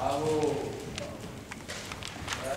Alô.